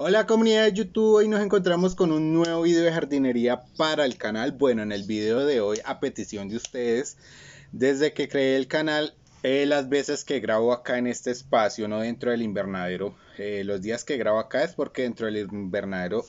Hola comunidad de YouTube, hoy nos encontramos con un nuevo video de jardinería para el canal. Bueno, en el video de hoy, a petición de ustedes, desde que creé el canal, eh, las veces que grabo acá en este espacio, no dentro del invernadero, eh, los días que grabo acá es porque dentro del invernadero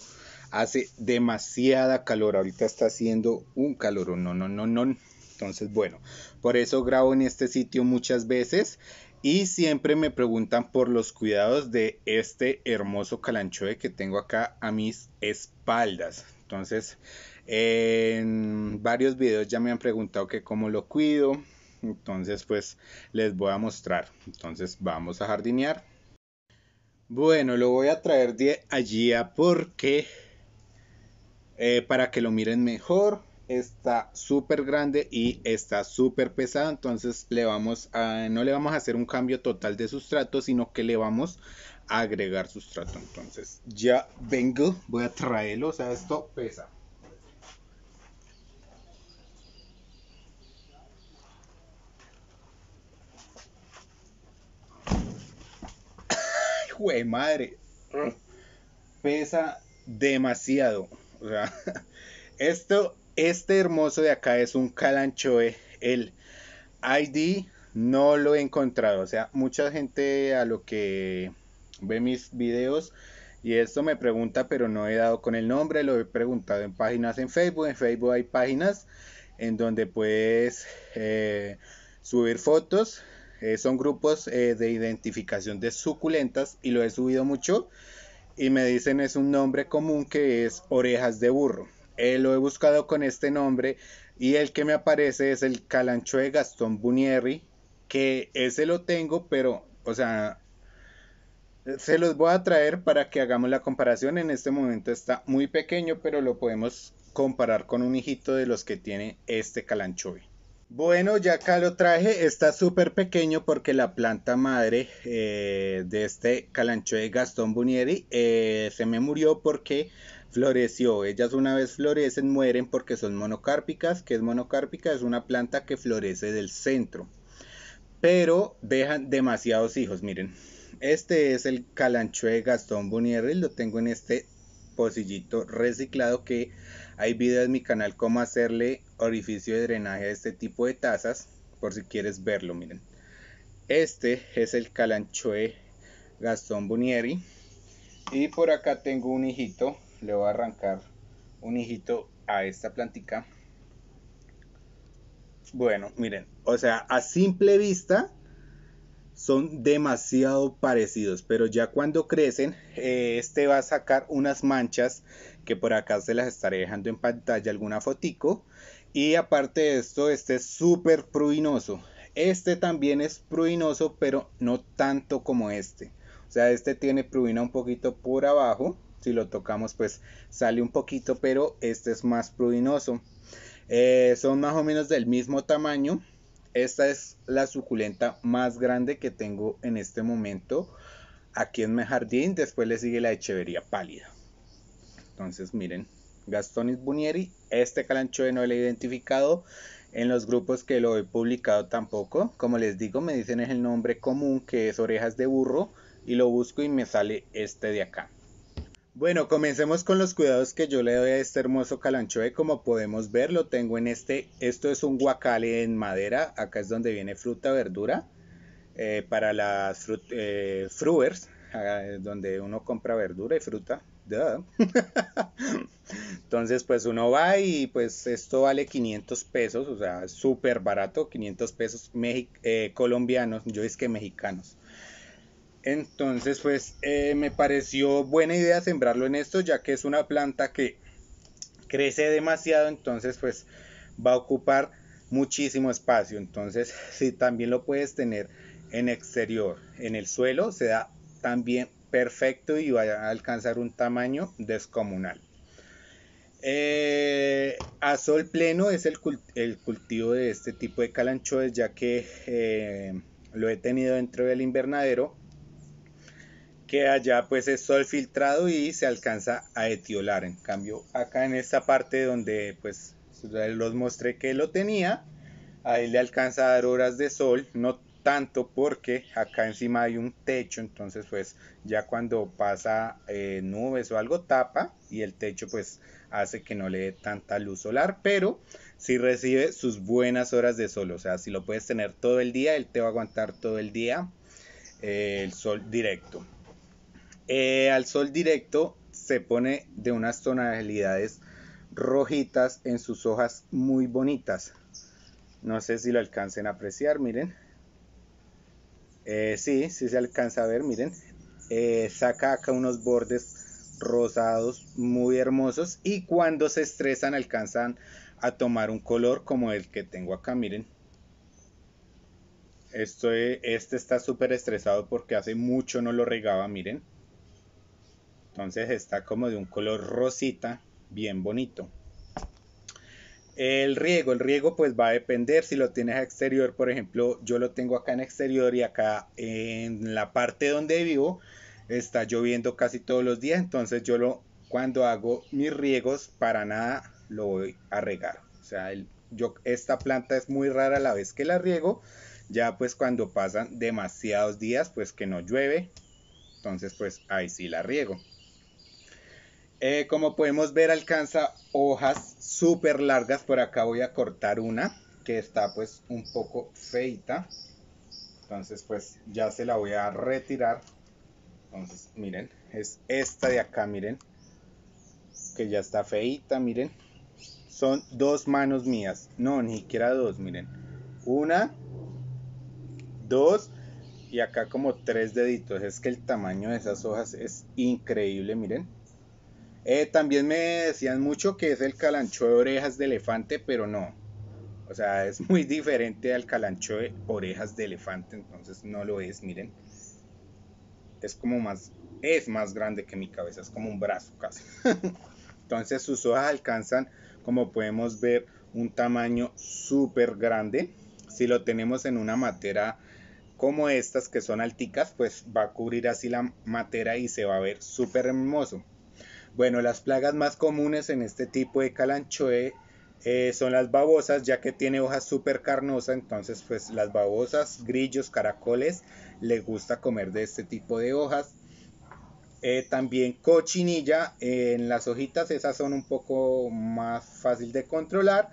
hace demasiada calor. Ahorita está haciendo un calor, no, no, no, no. Entonces, bueno, por eso grabo en este sitio muchas veces y siempre me preguntan por los cuidados de este hermoso calanchoe que tengo acá a mis espaldas. Entonces, en varios videos ya me han preguntado que cómo lo cuido. Entonces, pues les voy a mostrar. Entonces, vamos a jardinear. Bueno, lo voy a traer de allí porque eh, para que lo miren mejor está súper grande y está súper pesado entonces le vamos a no le vamos a hacer un cambio total de sustrato sino que le vamos a agregar sustrato entonces ya vengo voy a traerlo o sea esto pesa. Ay, madre pesa demasiado o sea esto este hermoso de acá es un Calanchoe. El ID no lo he encontrado. O sea, mucha gente a lo que ve mis videos y esto me pregunta, pero no he dado con el nombre. Lo he preguntado en páginas en Facebook. En Facebook hay páginas en donde puedes eh, subir fotos. Eh, son grupos eh, de identificación de suculentas y lo he subido mucho. Y me dicen es un nombre común que es orejas de burro. Eh, lo he buscado con este nombre y el que me aparece es el Calancho de Gastón Bunieri, que ese lo tengo, pero, o sea, se los voy a traer para que hagamos la comparación. En este momento está muy pequeño, pero lo podemos comparar con un hijito de los que tiene este calanchoe. Bueno, ya acá lo traje, está súper pequeño porque la planta madre eh, de este calanchoe Gastón Bunieri eh, se me murió porque floreció. Ellas una vez florecen, mueren porque son monocárpicas. que es monocárpica? Es una planta que florece del centro. Pero dejan demasiados hijos. Miren, este es el calanchoe Gastón Bonierri. Lo tengo en este pocillito reciclado que hay videos en mi canal cómo hacerle orificio de drenaje a este tipo de tazas. Por si quieres verlo, miren. Este es el calanchoe Gastón Bonieri. Y por acá tengo un hijito le voy a arrancar un hijito a esta plantica. Bueno, miren, o sea, a simple vista son demasiado parecidos, pero ya cuando crecen, eh, este va a sacar unas manchas que por acá se las estaré dejando en pantalla alguna fotico. Y aparte de esto, este es súper pruinoso. Este también es pruinoso, pero no tanto como este. O sea, este tiene pruina un poquito por abajo si lo tocamos pues sale un poquito pero este es más prudinoso. Eh, son más o menos del mismo tamaño. Esta es la suculenta más grande que tengo en este momento aquí en mi jardín. Después le sigue la echevería pálida. Entonces miren Gastonis Bunieri este calanchoe no lo he identificado en los grupos que lo he publicado tampoco. Como les digo me dicen es el nombre común que es orejas de burro y lo busco y me sale este de acá bueno, comencemos con los cuidados que yo le doy a este hermoso calanchoe. Como podemos ver, lo tengo en este. Esto es un guacale en madera. Acá es donde viene fruta, verdura. Eh, para las eh, fruers, donde uno compra verdura y fruta. Entonces, pues uno va y pues esto vale 500 pesos, o sea, súper barato, 500 pesos eh, colombianos, yo es que mexicanos. Entonces, pues eh, me pareció buena idea sembrarlo en esto, ya que es una planta que crece demasiado, entonces pues va a ocupar muchísimo espacio. Entonces, si también lo puedes tener en exterior, en el suelo, se da también perfecto y va a alcanzar un tamaño descomunal. Eh, a sol pleno es el, cultivo de este tipo de calanchoes, ya que eh, lo he tenido dentro del invernadero que allá pues es sol filtrado y se alcanza a etiolar. En cambio, acá en esta parte donde pues los mostré que lo tenía, ahí le alcanza a dar horas de sol, no tanto porque acá encima hay un techo, entonces pues ya cuando pasa eh, nubes o algo tapa y el techo pues hace que no le dé tanta luz solar, pero si recibe sus buenas horas de sol, o sea, si lo puedes tener todo el día, él te va a aguantar todo el día eh, el sol directo. Eh, al sol directo se pone de unas tonalidades rojitas en sus hojas muy bonitas. No sé si lo alcancen a apreciar, miren. Eh, sí, sí se alcanza a ver, miren. Eh, saca acá unos bordes rosados muy hermosos y cuando se estresan alcanzan a tomar un color como el que tengo acá, miren. Estoy, este está súper estresado porque hace mucho no lo regaba, miren. Entonces está como de un color rosita, bien bonito. El riego, el riego pues va a depender si lo tienes a exterior, por ejemplo, yo lo tengo acá en exterior y acá en la parte donde vivo está lloviendo casi todos los días, entonces yo lo cuando hago mis riegos para nada lo voy a regar. O sea, yo esta planta es muy rara a la vez que la riego, ya pues cuando pasan demasiados días pues que no llueve, entonces pues ahí sí la riego. Eh, como podemos ver alcanza hojas súper largas. Por acá voy a cortar una que está pues un poco feita. Entonces pues ya se la voy a retirar. Entonces miren, es esta de acá, miren. Que ya está feita, miren. Son dos manos mías. No, ni siquiera dos, miren. Una, dos y acá como tres deditos. Es que el tamaño de esas hojas es increíble, miren. Eh, también me decían mucho que es el calancho de orejas de elefante, pero no. O sea, es muy diferente al calancho de orejas de elefante, entonces no lo es, miren. Es como más, es más grande que mi cabeza, es como un brazo casi. entonces sus hojas alcanzan, como podemos ver, un tamaño súper grande. Si lo tenemos en una matera como estas que son alticas, pues va a cubrir así la matera y se va a ver súper hermoso. Bueno, las plagas más comunes en este tipo de calanchoe eh, son las babosas, ya que tiene hojas súper carnosas, entonces pues las babosas, grillos, caracoles, les gusta comer de este tipo de hojas. Eh, también cochinilla, en las hojitas esas son un poco más fácil de controlar.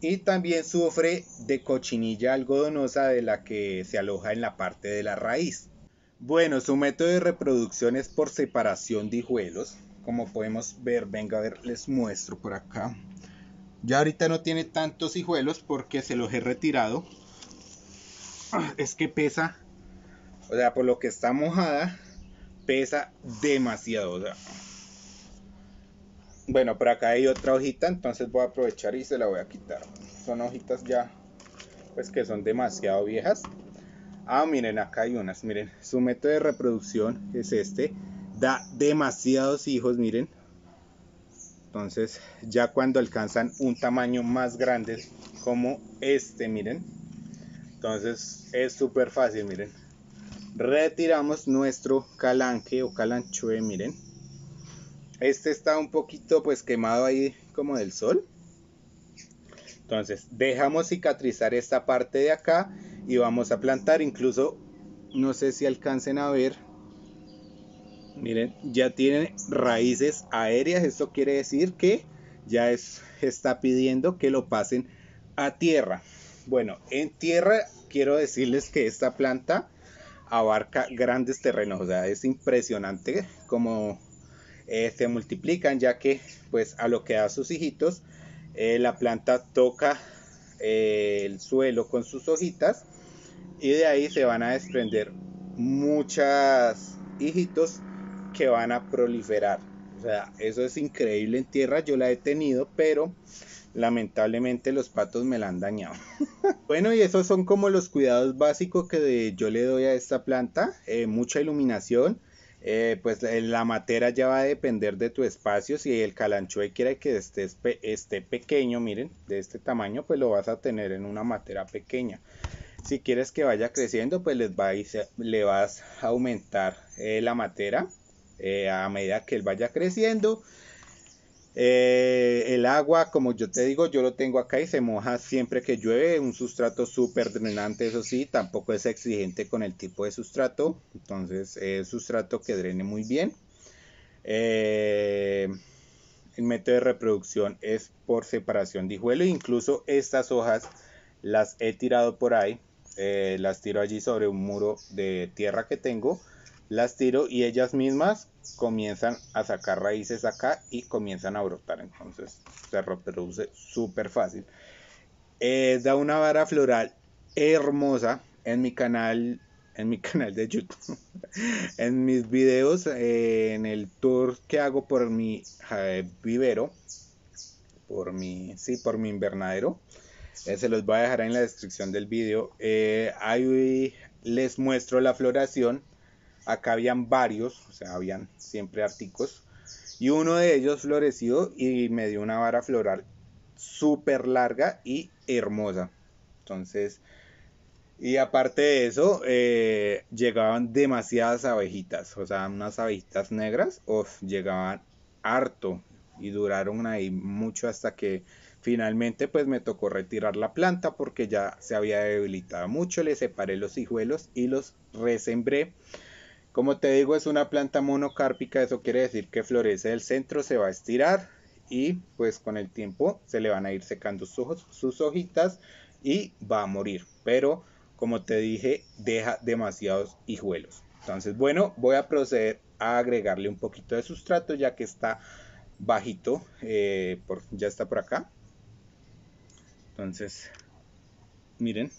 Y también sufre de cochinilla algodonosa de la que se aloja en la parte de la raíz. Bueno, su método de reproducción es por separación de hijuelos como podemos ver, venga a ver, les muestro por acá. Ya ahorita no tiene tantos hijuelos porque se los he retirado. Es que pesa, o sea, por lo que está mojada, pesa demasiado. Bueno, por acá hay otra hojita, entonces voy a aprovechar y se la voy a quitar. Son hojitas ya, pues que son demasiado viejas. Ah, miren, acá hay unas, miren, su método de reproducción es este da demasiados hijos, miren. Entonces, ya cuando alcanzan un tamaño más grande como este, miren. Entonces, es súper fácil, miren. Retiramos nuestro calanque o calanchoe, miren. Este está un poquito pues quemado ahí como del sol. Entonces, dejamos cicatrizar esta parte de acá y vamos a plantar incluso no sé si alcancen a ver Miren, ya tiene raíces aéreas. Esto quiere decir que ya es, está pidiendo que lo pasen a tierra. Bueno, en tierra quiero decirles que esta planta abarca grandes terrenos. O sea, es impresionante como eh, se multiplican, ya que pues a lo que da sus hijitos, eh, la planta toca eh, el suelo con sus hojitas y de ahí se van a desprender muchas hijitos que van a proliferar. O sea, eso es increíble en tierra, yo la he tenido, pero lamentablemente los patos me la han dañado. bueno, y esos son como los cuidados básicos que yo le doy a esta planta. Eh, mucha iluminación. Eh, pues eh, la matera ya va a depender de tu espacio. Si el calanchoe quiere que esté, pequeño, miren, de este tamaño, pues lo vas a tener en una matera pequeña. Si quieres que vaya creciendo, pues les le vas a aumentar la matera eh, a medida que él vaya creciendo. Eh, el agua, como yo te digo, yo lo tengo acá y se moja siempre que llueve. Un sustrato súper drenante, eso sí, tampoco es exigente con el tipo de sustrato. Entonces, es sustrato que drene muy bien. Eh, el método de reproducción es por separación de hijuelo. Incluso estas hojas las he tirado por ahí. Las tiro allí sobre un muro de tierra que tengo. Las tiro y ellas mismas comienzan a sacar raíces acá y comienzan a brotar. Entonces se reproduce súper fácil. Eh, da una vara floral hermosa en mi canal en mi canal de YouTube, en mis videos, eh, en el tour que hago por mi eh, vivero, por mi, sí, por mi invernadero. se los voy a dejar en la descripción del video. ahí les muestro la floración Acá habían varios, o sea, habían siempre articos. Y uno de ellos floreció y me dio una vara floral súper larga y hermosa. Entonces, y aparte de eso, eh, llegaban demasiadas abejitas, o sea, unas abejitas negras, uf, llegaban harto y duraron ahí mucho hasta que finalmente pues me tocó retirar la planta porque ya se había debilitado mucho, le separé los hijuelos y los resembré como te digo, es una planta monocárpica, eso quiere decir que florece del centro, se va a estirar y pues con el tiempo se le van a ir secando sus, sus hojitas y va a morir. Pero como te dije, deja demasiados hijuelos. Entonces, bueno, voy a proceder a agregarle un poquito de sustrato ya que está bajito, eh, por, ya está por acá. Entonces, miren,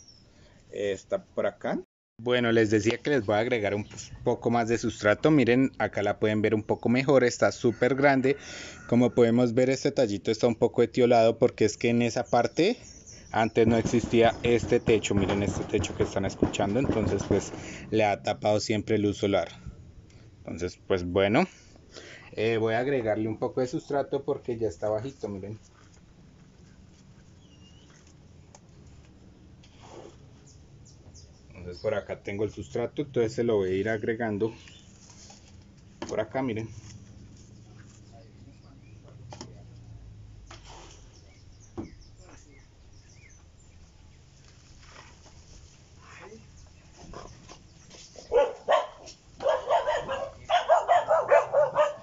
está por acá. Bueno, les decía que les voy a agregar un poco más de sustrato. Miren, acá la pueden ver un poco mejor. Está súper grande. Como podemos ver, este tallito está un poco etiolado porque es que en esa parte antes no existía este techo. Miren este techo que están escuchando. Entonces, pues le ha tapado siempre luz solar. Entonces, pues bueno, eh, voy a agregarle un poco de sustrato porque ya está bajito. Miren. Por acá tengo el sustrato entonces se lo voy a ir agregando por acá miren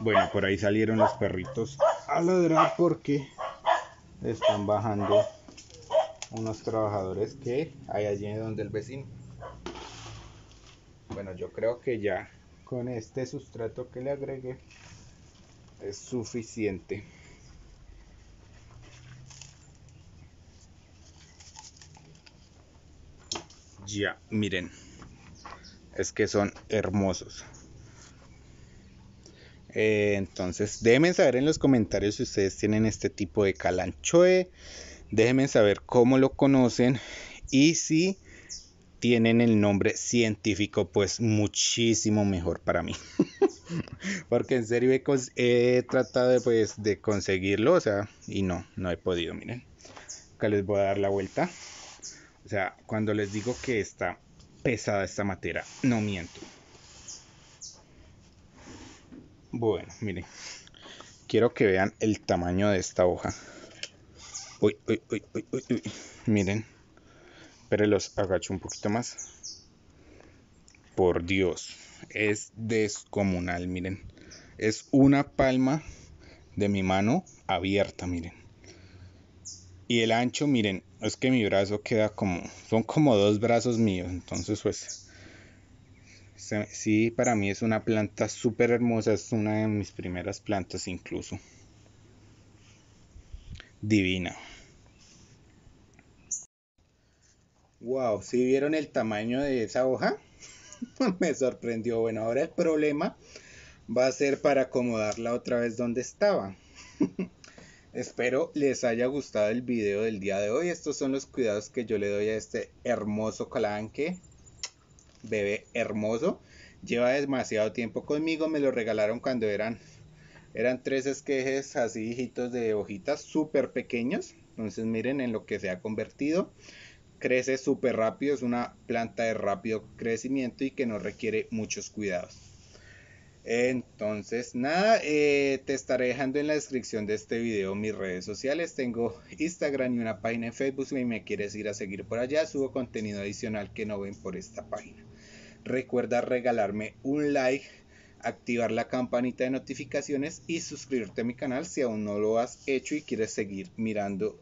Bueno, por ahí salieron los perritos a ladrar porque están bajando unos trabajadores que hay allí donde el vecino. Bueno, yo creo que ya con este sustrato que le agregué es suficiente. Ya, miren, es que son hermosos. Eh, entonces, déjenme saber en los comentarios si ustedes tienen este tipo de calanchoe. Déjenme saber cómo lo conocen y si tienen el nombre científico, pues muchísimo mejor para mí. Porque en serio he, tratado de, pues, de conseguirlo, o sea, y no, no he podido, miren. Acá les voy a dar la vuelta. O sea, cuando les digo que está pesada esta materia, no miento. Bueno, miren. Quiero que vean el tamaño de esta hoja. Uy, uy, uy, uy, uy, uy. Miren pero los agacho un poquito más. Por Dios, es descomunal, miren. Es una palma de mi mano abierta, miren. Y el ancho, miren, es que mi brazo queda como, son como dos brazos míos. Entonces, pues, sí, para mí es una planta súper hermosa. Es una de mis primeras plantas incluso. Divina. Wow, si vieron el tamaño de esa hoja, me sorprendió. Bueno, ahora el problema va a ser para acomodarla otra vez donde estaba. Espero les haya gustado el video del día de hoy. Estos son los cuidados que yo le doy a este hermoso calanque. Bebé hermoso. Lleva demasiado tiempo conmigo. Me lo regalaron cuando eran, eran tres esquejes así hijitos de hojitas súper pequeños. Entonces miren en lo que se ha convertido crece súper rápido, es una planta de rápido crecimiento y que no requiere muchos cuidados. Entonces, nada, eh, te estaré dejando en la descripción de este video mis redes sociales. Tengo Instagram y una página en Facebook. Si me quieres ir a seguir por allá, subo contenido adicional que no ven por esta página. Recuerda regalarme un like, activar la campanita de notificaciones y suscribirte a mi canal si aún no lo has hecho y quieres seguir mirando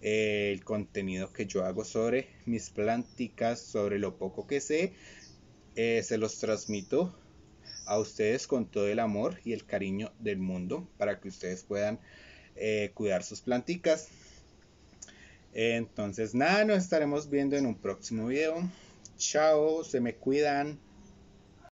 el contenido que yo hago sobre mis planticas, sobre lo poco que sé. Eh, se los transmito a ustedes con todo el amor y el cariño del mundo para que ustedes puedan eh, cuidar sus planticas. Entonces nada, nos estaremos viendo en un próximo video. Chao, se me cuidan.